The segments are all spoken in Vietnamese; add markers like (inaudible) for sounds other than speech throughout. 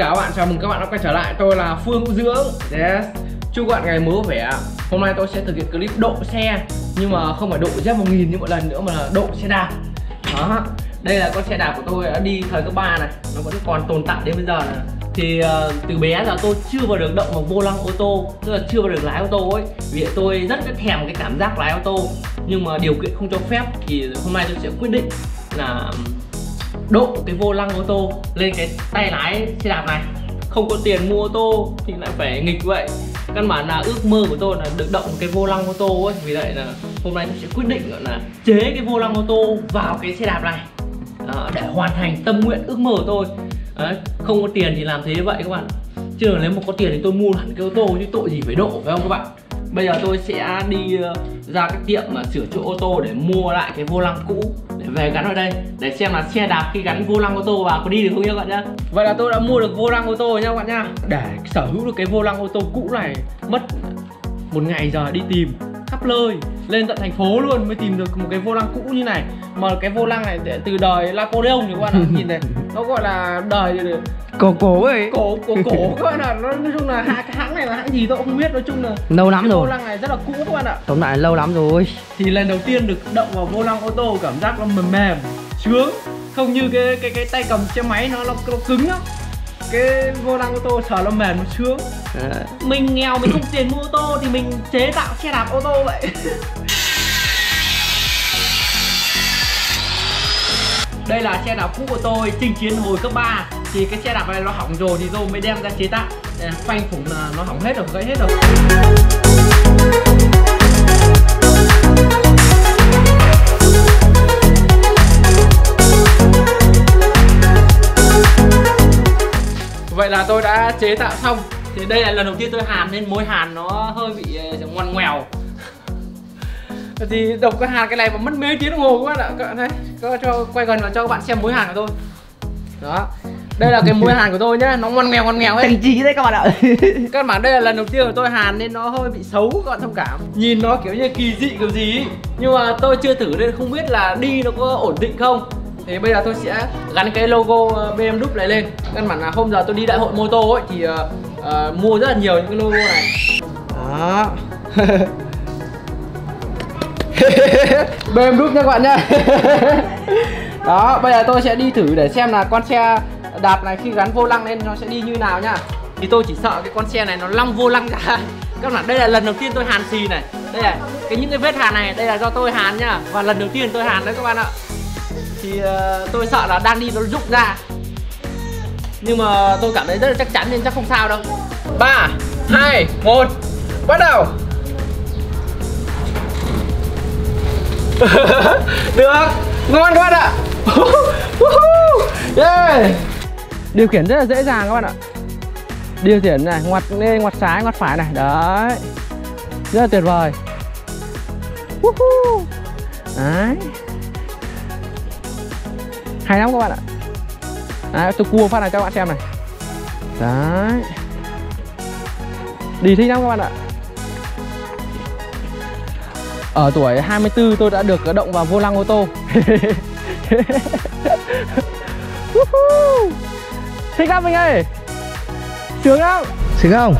chào các bạn, chào mừng các bạn đã quay trở lại. Tôi là Phương Dưỡng. Yes. Chúc các bạn ngày mới vui vẻ Hôm nay tôi sẽ thực hiện clip độ xe Nhưng mà không phải độ Z1000 như mọi lần nữa mà là độ xe đạp. Đó. Đây là con xe đạp của tôi đã đi thời cấp 3 này. Nó vẫn còn tồn tại đến bây giờ này. Thì uh, từ bé giờ tôi chưa vào được động vào vô lăng ô tô tức là chưa vào được lái ô tô ấy. Vì tôi rất cái thèm cái cảm giác lái ô tô. Nhưng mà điều kiện không cho phép thì hôm nay tôi sẽ quyết định là độ cái vô lăng ô tô lên cái tay lái xe đạp này. Không có tiền mua ô tô thì lại phải nghịch vậy. Căn bản là ước mơ của tôi là được động cái vô lăng ô tô ấy. Vì vậy là hôm nay tôi sẽ quyết định gọi là chế cái vô lăng ô tô vào cái xe đạp này. À, để hoàn thành tâm nguyện ước mơ của tôi. Đấy, không có tiền thì làm thế vậy các bạn. Chứ là nếu mà có tiền thì tôi mua hẳn cái ô tô chứ tội gì phải độ phải không các bạn? Bây giờ tôi sẽ đi ờ, ra cái tiệm mà sửa chữa ô tô để mua lại cái vô lăng cũ về gắn vào đây, để xem là xe đạp khi gắn vô lăng ô tô vào có đi được không nhá các bạn nhá. Vậy là tôi đã mua được vô lăng ô tô nhá các bạn nhá. Để sở hữu được cái vô lăng ô tô cũ này, mất một ngày giờ đi tìm, khắp nơi lên tận thành phố luôn mới tìm được một cái vô lăng cũ như này. Mà cái vô lăng này từ đời Napoleon thì các bạn ạ nhìn này (laughs) nó gọi là đời cổ cổ ấy. Cổ cổ cổ. (laughs) Các bạn ạ nó nói chung là hãng hãng này là hãng gì tôi cũng không biết nói chung là lâu lắm cái rồi. vô lăng này rất là cũ các bạn ạ. Tóm lại lâu lắm rồi. Thì lần đầu tiên được động vào vô lăng ô tô cảm giác nó mềm mềm sướng. Không như cái cái cái tay cầm xe máy nó nó, nó cứng lắm cái vô lăng ô tô sờ nó mềm nó sướng. À, mình nghèo mình không tiền mua ô tô thì mình chế tạo xe đạp ô tô vậy. Đây là xe đạp cũ của tôi chinh chiến hồi cấp 3 thì cái xe đạp này nó hỏng rồi thì tôi mới đem ra chế tạo. Phanh phủng là nó hỏng hết rồi gãy hết rồi Vậy là tôi đã chế tạo xong. Thì đây là lần đầu tiên tôi hàn nên mối hàn nó hơi bị ờ, ngoằn ngoèo. (laughs) Thì độc cái hàn cái này mà mất mấy tiếng đồng hồ các bạn ạ Các bạn thấy? Có cho quay gần vào cho các bạn xem mối hàn của tôi. Đó. Đây là cái mối hàn của tôi nhá Nó ngoằn ngoèo ngoằn ngoèo ấy. Thành trí đấy các bạn ạ. (laughs) Các bạn đây là lần đầu tiên của tôi hàn nên nó hơi bị xấu các bạn thông cảm. Nhìn nó kiểu như kỳ dị kiểu gì ý. Nhưng mà tôi chưa thử nên không biết là đi nó có ổn định không Thì bây giờ tôi sẽ gắn cái logo ờ, BMW này lên. Căn bản là hôm giờ tôi đi đại hội mô tô ấy Thì uh, mua rất là nhiều những cái logo này. Đó. (laughs) BMW nha các bạn nha (laughs) Đó, bây giờ tôi sẽ đi thử để xem là con xe đạp này khi gắn vô lăng lên nó sẽ đi như nào nhá. Thì tôi chỉ sợ cái con xe này nó long vô lăng ra. (laughs) Các bạn đây là lần đầu tiên tôi hàn xì này. Đây này, cái những cái vết hàn này đây là do tôi hàn nhá. Và lần đầu tiên tôi hàn đấy các bạn ạ Thì uh, tôi sợ là đang đi nó rụng ra. Nhưng mà tôi cảm thấy rất là chắc chắn nên chắc không sao đâu. 3, 2, 1, bắt đầu. (laughs) Được, ngon các bạn ạ (laughs) yeah. Điều khiển rất là dễ dàng các bạn ạ. Điều khiển này, ngoặt lên, ngoặt trái, ngoặt phải này. Đấy. Rất là tuyệt vời. Woohoo. Đấy Hay lắm các bạn ạ. Đấy, tôi cua phát này cho các bạn xem này. Đấy. Đi thích lắm các bạn ạ. Ở tuổi 24 tôi đã được động vào vô lăng ô tô. (laughs) Thích lắm mình ơi. Sướng lắm. Sướng không?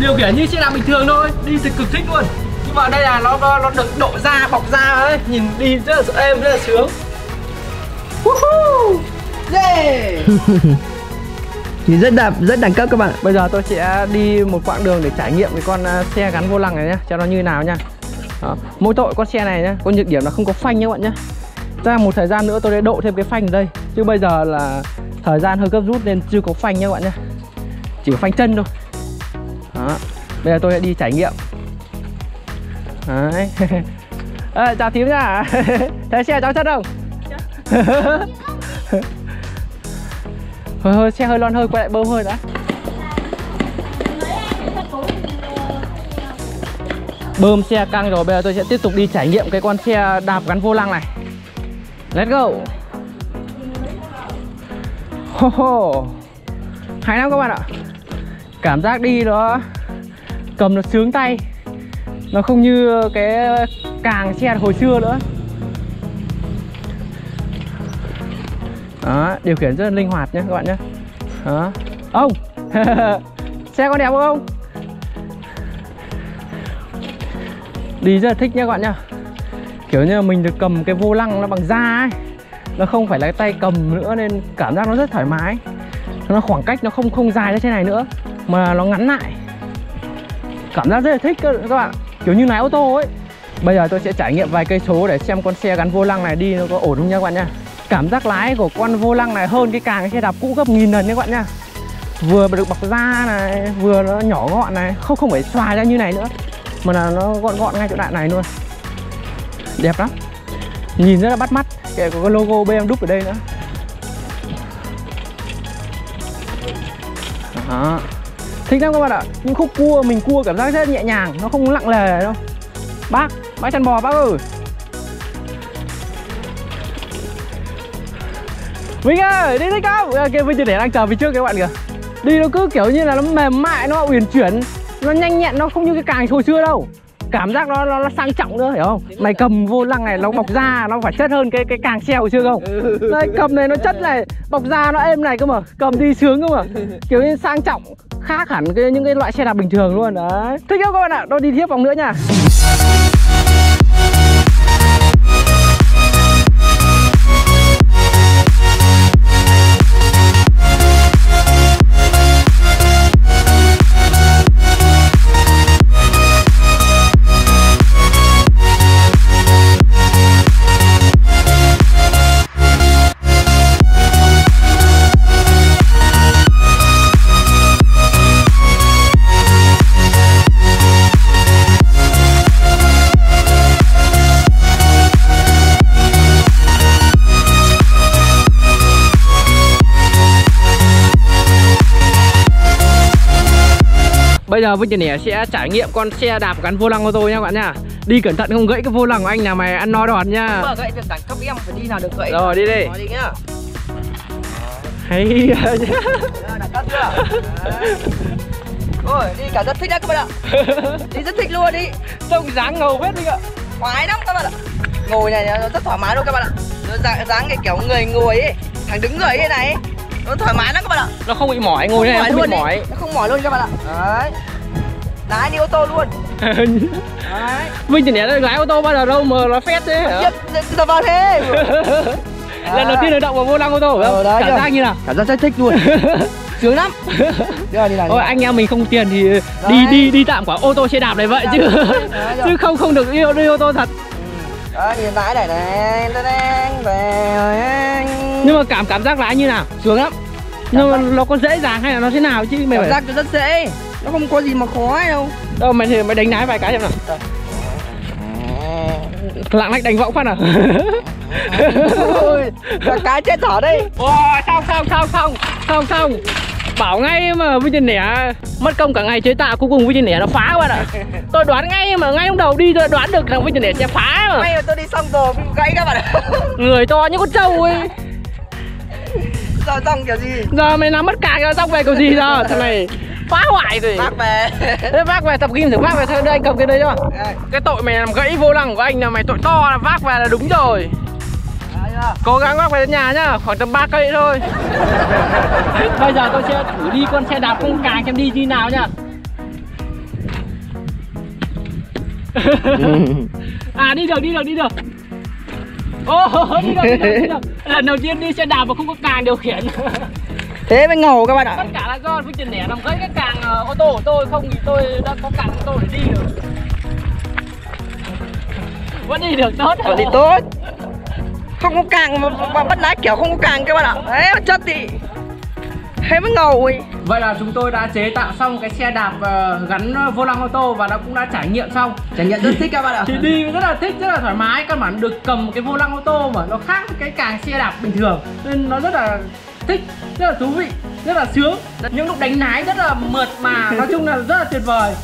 Điều khiển như xe đạp bình thường thôi Đi thì cực thích luôn. Nhưng mà đây là nó nó, nó được độ ra bọc ra ấy Nhìn đi rất là êm rất là sướng Woohoo. Yeah! (laughs) Thì rất đạp rất đẳng cấp các bạn. Bây giờ tôi sẽ đi một quãng đường để trải nghiệm cái con uh, xe gắn vô lăng này nhá. Cho nó như nào nha Đó. Mỗi tội con xe này nhá Có nhược điểm là không có phanh nhá các bạn nhá. Ra một thời gian nữa tôi sẽ độ thêm cái phanh ở đây. Chứ bây giờ là thời gian hơi gấp rút nên chưa có phanh nhá các bạn nhá. Chỉ có phanh chân thôi. Đó. Bây giờ tôi sẽ đi trải nghiệm. Đấy. (laughs) À, Chào thím nha (laughs) Thấy xe cháu chất không? (laughs) hơi, hơi xe hơi lon hơi quay lại bơm hơi đã. Bơm xe căng rồi bây giờ tôi sẽ tiếp tục đi trải nghiệm cái con xe đạp gắn vô lăng này. Let's go. Ho ho. Hay lắm các bạn ạ. Cảm giác đi nó cầm nó sướng tay. Nó không như cái càng xe hồi xưa nữa. Đó, điều khiển rất là linh hoạt nhé các bạn nhé đó. Ông (laughs) Xe có đẹp không? Đi rất là thích nhé các bạn nhá. Kiểu như là mình được cầm cái vô lăng nó bằng da ấy, Nó không phải là tay cầm nữa nên cảm giác nó rất thoải mái. Nó khoảng cách nó không không dài như thế này nữa, Mà nó ngắn lại. Cảm giác rất là thích các các bạn. Kiểu như lái ô tô ấy. Bây giờ tôi sẽ trải nghiệm vài cây số để xem con xe gắn vô lăng này đi nó có ổn không nha các bạn nha Cảm giác lái của con vô lăng này hơn cái càng cái xe đạp cũ gấp nghìn lần đấy các bạn nha. Vừa được bọc da này, vừa nó nhỏ gọn này Không không phải xòa ra như này nữa Mà là nó gọn gọn ngay chỗ đại này luôn. Đẹp lắm. Nhìn rất là bắt mắt Kể có cái logo BMW ở đây nữa. Đó. Thích lắm các bạn ạ. Những khúc cua mình cua cảm giác rất nhẹ nhàng Nó không nặng lề đâu. Bác, bác chăn bò bác ơi. Vinh ơi, đi thích không? À, kia thì để đang chờ phía trước các bạn kìa Đi nó cứ kiểu như là nó mềm mại, nó uyển chuyển Nó nhanh nhẹn, nó không như cái càng hồi xưa đâu Cảm giác nó, nó, nó sang trọng nữa, hiểu không? Mày cầm vô lăng này, nó bọc da, nó phải chất hơn cái cái càng xe hồi xưa không? Đây, cầm này nó chất này, bọc da nó êm này cơ mà Cầm đi sướng cơ mà Kiểu như sang trọng, khác hẳn cái, những cái loại xe đạp bình thường luôn đấy Thích không các bạn ạ? Tôi đi tiếp vòng nữa nha Bây giờ Vinh Trần Nẻ sẽ trải nghiệm con xe đạp gắn vô lăng ô tô nha các bạn nha Đi cẩn thận không gãy cái vô lăng của anh nào mày ăn no đòn nha Mà gãy việc đẳng cấp em phải đi nào được gãy. Rồi đi đi. Nói đi nhá. Hay Đẳng cấp chưa. Ôi đi cảm giác thích đấy các bạn ạ. Đi rất thích luôn đi. Trông dáng ngầu hết đi ạ. Khoái lắm các bạn ạ. Ngồi này nó rất thoải mái luôn các bạn ạ. Nó dáng, dáng cái kiểu người ngồi ấy Thằng đứng người như này ấy. Nó thoải mái lắm các bạn ạ. Nó không bị mỏi, ngồi này Không không bị mỏi. Nó không mỏi luôn các bạn ạ. Đấy Lái đi ô tô luôn. (laughs) Đấy. Vinh Nẻ đã lái ô tô bao giờ đâu mà nó phét thế hả? Giờ vào thế. (laughs) Lần đầu tiên được động vào vô lăng ô tô phải không? Ờ, đấy Cảm giác như nào? Cảm giác rất thích luôn. (laughs) Sướng lắm. Ôi anh em mình không tiền thì đi Đấy. đi đi tạm quả ô tô xe đạp này vậy chứ. chứ không không được đi, đi ô tô thật. Đó đi lái này nhưng mà cảm cảm giác lái như nào? Sướng lắm. Nhưng mà nó có dễ dàng hay là nó thế nào chứ? Mày Cảm phải giác nó rất dễ Nó không có gì mà khó ấy đâu. Đâu mày thì mày đánh lái vài cái xem nào. Lạng lách đánh võng phát à? (laughs) Là cái chết thở đây. Ồ, xong xong xong xong xong xong. Bảo ngay mà với chân nẻ mất công cả ngày chế tạo cuối cùng với chân nẻ nó phá các bạn ạ. Tôi đoán ngay mà ngay lúc đầu đi tôi đoán được là với chân nẻ sẽ phá mà. May mà tôi đi xong rồi gãy các bạn ạ. Người to như con trâu ấy. Giờ xong kiểu gì? Giờ mày làm mất cả cái xong về kiểu gì giờ? Thằng này phá hoại rồi Bác về. Thế vác về tập gym thử vác về thằng đây anh cầm cái đây cho. Đây, cái tội mày làm gãy vô lăng của anh là mày tội to là vác về là đúng rồi. Cố gắng vác về đến nhà nhá khoảng tầm 3 cây thôi. (laughs) Bây giờ tôi sẽ thử đi con xe đạp không càng xem đi như nào nhá. (laughs) À đi được đi được đi được. Ô (laughs) đi được, đi được đi được. Lần đầu tiên đi xe đạp mà không có càng điều khiển Thế mới ngầu các bạn tất ạ cả là do Vinh Trần Nẻ làm gãy cái càng ờ, ô tô của tôi. Không thì tôi đã có càng ô tô để đi được vẫn đi được tốt Còn đi tốt. Không có càng mà, mà bắt lái kiểu không có càng các bạn ạ. Đấy chất thì Thế mới ngầu ấy. Vậy là chúng tôi đã chế tạo xong cái xe đạp ờ, gắn vô lăng ô tô và đã cũng đã trải nghiệm xong. Trải nghiệm rất thích các bạn ạ. Thì đi rất là thích rất là thoải mái. Căn bản được cầm cái vô lăng ô tô mà nó khác với cái càng xe đạp bình thường. Nên nó rất là thích rất là thú vị rất là sướng. Những lúc đánh lái rất là mượt mà (laughs) nói chung là rất là tuyệt vời.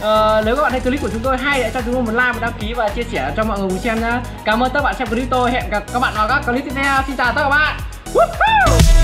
Ờ, nếu các bạn thấy clip của chúng tôi hay hãy cho chúng tôi một like một đăng ký và chia sẻ cho mọi người cùng xem nhé cảm ơn các bạn xem clip tôi. Hẹn gặp các bạn vào các clip tiếp theo. Xin chào tất cả các bạn. Woohoo!